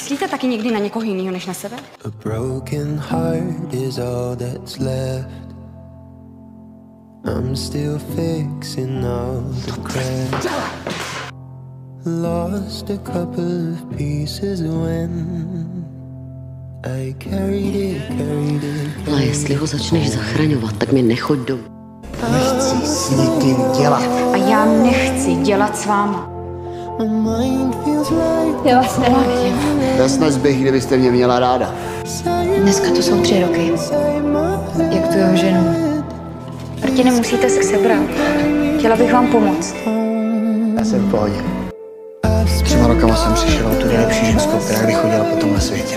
Myslíte taky někdy na někoho jiného než na sebe? A broken heart is all that's left. I'm still fixing all the cracks. Lost a couple of pieces when I carried it, carried it. Ale jestli ho začneš zachraňovat, tak mi nechoď domů. Nechci s nikým dělat. A já nechci dělat s váma. Já vás nenávidím. Vesnes bych, kdybyste mě měla ráda. Dneska to jsou tři roky. Jak tu jeho ženu. Proti nemusíte se sebrat. Chtěla bych vám pomoct. Já jsem v pohodě. Třema rokama jsem přišel o tu nejlepší ženskou, která kdy chodila po tomhle světě.